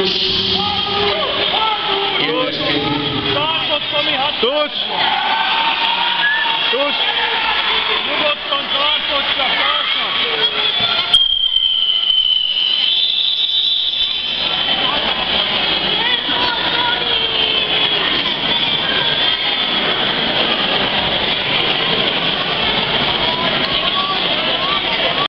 Márkus. Érkeztünk. Tudsz! Tudsz! Nyugodtan tartott!